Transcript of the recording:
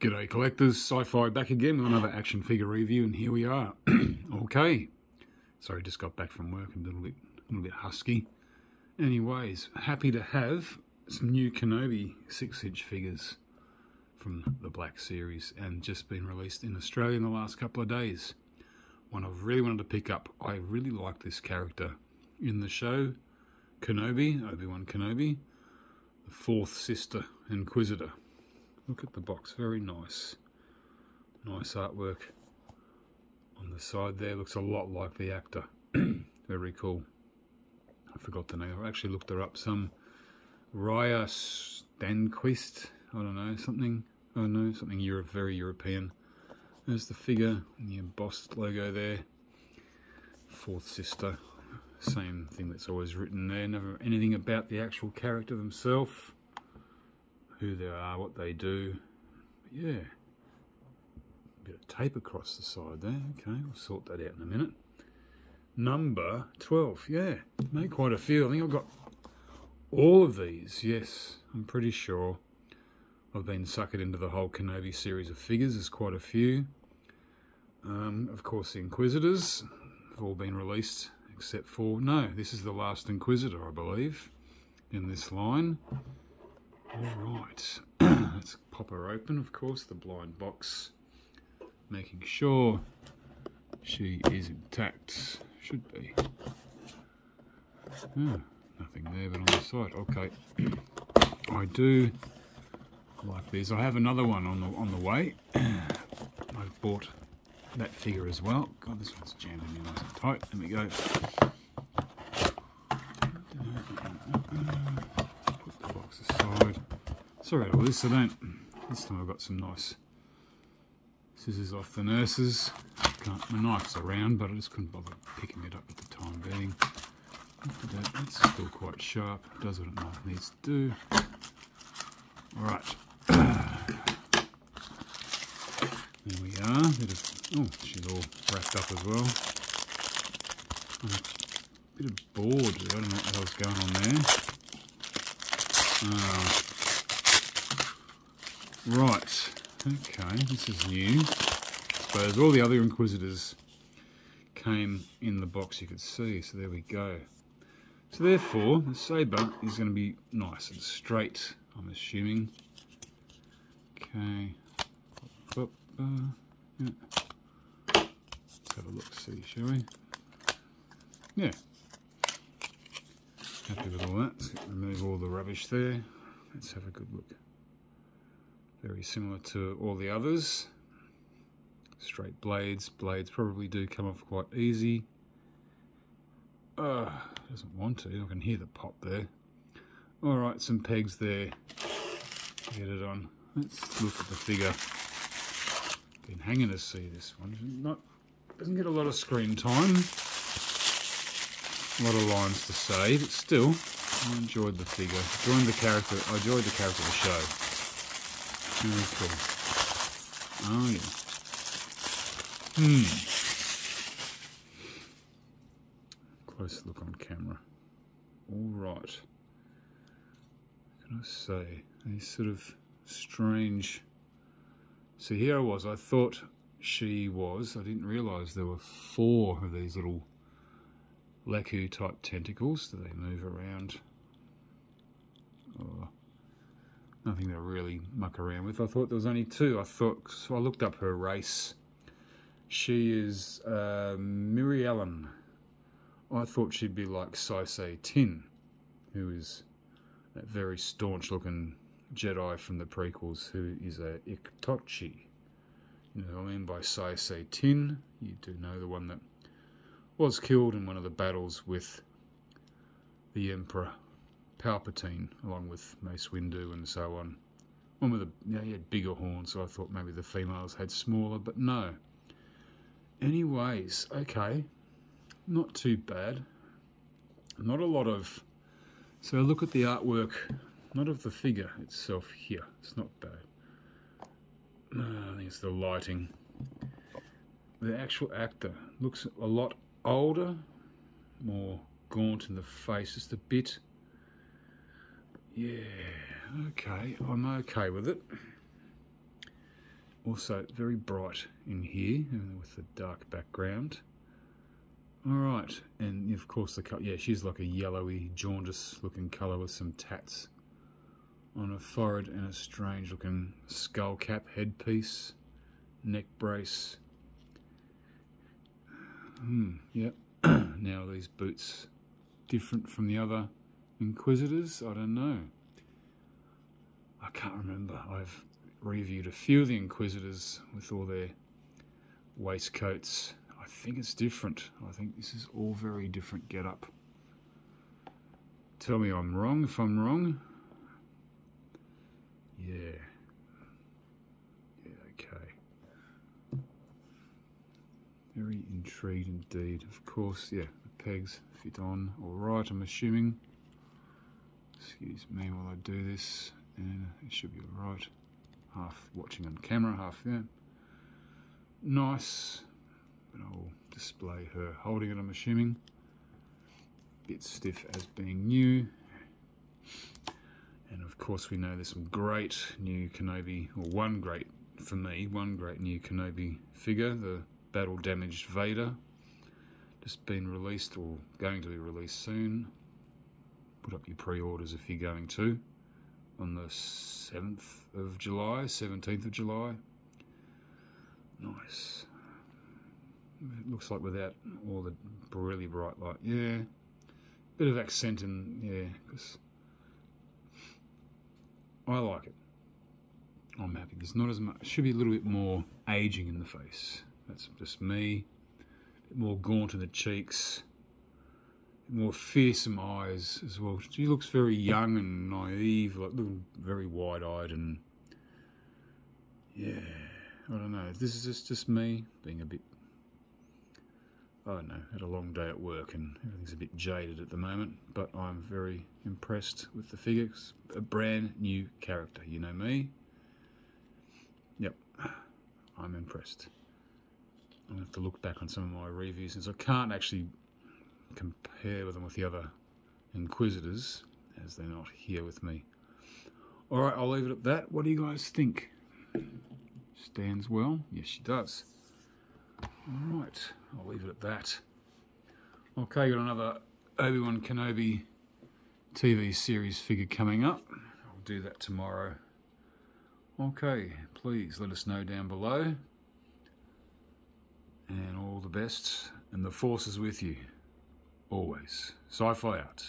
G'day collectors, Sci-Fi back again with another action figure review and here we are. okay. Sorry, just got back from work, a little bit a little bit husky. Anyways, happy to have some new Kenobi 6-inch figures from the Black Series and just been released in Australia in the last couple of days. One I've really wanted to pick up. I really like this character in the show. Kenobi, Obi-Wan Kenobi, the fourth sister Inquisitor. Look at the box, very nice. Nice artwork on the side there. Looks a lot like the actor. very cool. I forgot the name. I actually looked her up. Some Raya Stanquist. I don't know, something. Oh I don't know, something Europe, very European. There's the figure and the embossed logo there. Fourth sister. Same thing that's always written there. Never anything about the actual character themselves who they are, what they do. But yeah, bit of tape across the side there. Okay, we'll sort that out in a minute. Number 12, yeah, made quite a few. I think I've got all of these, yes, I'm pretty sure. I've been suckered into the whole Kenobi series of figures. There's quite a few. Um, of course, the Inquisitors have all been released, except for... No, this is the last Inquisitor, I believe, in this line. Alright, let's pop her open, of course, the blind box, making sure she is intact. Should be. Oh, nothing there but on the side. Okay, I do like these. I have another one on the on the way. I've bought that figure as well. God, this one's jammed in nice and tight. There we go. Sorry about all this, I don't. This time I've got some nice scissors off the nurses. Can't, my knife's around, but I just couldn't bother picking it up at the time being. It's still quite sharp. Does what it needs to do. Alright. There we are. Of, oh, she's all wrapped up as well. A bit of board. I don't know what the hell's going on there. Uh, Right, okay, this is new. I suppose all the other Inquisitors came in the box you could see, so there we go. So therefore, the saber is going to be nice and straight, I'm assuming. Okay. uh, yeah. Let's have a look, see, shall we? Yeah. Happy with all that. Remove all the rubbish there. Let's have a good look. Very similar to all the others. Straight blades. Blades probably do come off quite easy. Uh, doesn't want to. I can hear the pop there. Alright, some pegs there. Get it on. Let's look at the figure. Been hanging to see this one. Not doesn't get a lot of screen time. A lot of lines to say, but still, I enjoyed the figure. Enjoyed the character. I enjoyed the character of the show. Okay. Oh, yeah. Hmm. Close look on camera. All right. What can I say? These sort of strange... So here I was, I thought she was, I didn't realise there were four of these little lekku type tentacles that they move around. Oh, nothing to really muck around with. I thought there was only two. I thought, so I looked up her race. She is uh, Mirialan. I thought she'd be like Saesee Tiin, who is that very staunch looking Jedi from the prequels, who is a Iktotchi. You know what I mean by Saesee Tiin? You do know the one that was killed in one of the battles with the Emperor Palpatine, along with Mace Windu and so on. One with a, know, he had bigger horns, so I thought maybe the females had smaller, but no. Anyways, okay, not too bad. Not a lot of, so look at the artwork, not of the figure itself here, it's not bad. Uh, I think it's the lighting. The actual actor looks a lot older, more gaunt in the face, just a bit yeah, okay, I'm okay with it. also very bright in here with the dark background. All right, and of course the. Yeah, she's like a yellowy, jaundice-looking colour with some tats on her forehead and a strange-looking skull cap headpiece, neck brace. Hmm. Yep. now these boots different from the other Inquisitors? I don't know. I can't remember. I've reviewed a few of the Inquisitors with all their waistcoats I think it's different. I think this is all very different get up. Tell me I'm wrong if I'm wrong. Yeah. Yeah, okay. Very intrigued indeed. Of course, yeah, the pegs fit on all right, I'm assuming. Excuse me while I do this, and it should be all right. Half watching on camera, half, yeah. Nice but I'll display her holding it, I'm assuming. Bit stiff as being new. And of course we know there's some great new Kenobi, or one great, for me, one great new Kenobi figure, the battle damaged Vader. Just been released or going to be released soon. Put up your pre-orders if you're going to. On the 7th of July, 17th of July. Nice. It looks like without all the really bright light. Yeah, bit of accent and yeah, because I like it. I'm happy. There's not as much. Should be a little bit more aging in the face. That's just me. A bit more gaunt in the cheeks. More fearsome eyes as well. She looks very young and naive, like little, very wide-eyed and yeah. I don't know. This is just just me being a bit I don't know, had a long day at work and everything's a bit jaded at the moment, but I'm very impressed with the figures. A brand new character, you know me. Yep, I'm impressed. I'm to have to look back on some of my reviews since I can't actually compare with them with the other Inquisitors as they're not here with me. Alright, I'll leave it at that. What do you guys think? Stands well? Yes, she does. Alright, I'll leave it at that. Okay, got another Obi-Wan Kenobi TV series figure coming up. I'll do that tomorrow. Okay, please let us know down below. And all the best. And the force is with you. Always. Sci-Fi out.